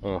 嗯。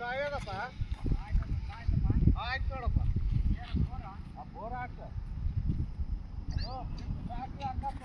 ಸಾವಿರಪ್ಪ ಆಯ್ತು ನೋಡಪ್ಪ ಆ ಬೋರ್ ಹಾಕು ಹಾಕಿ ಹಾಕಪ್ಪ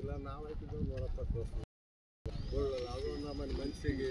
ಇಲ್ಲ ನಾವು ಹಾಕಿದ್ದು ನೋಡಪ್ಪ ತೋರಿಸ್ತೀವಿ ಅದು ನಮ್ಮ ಮನಸ್ಸಿಗೆ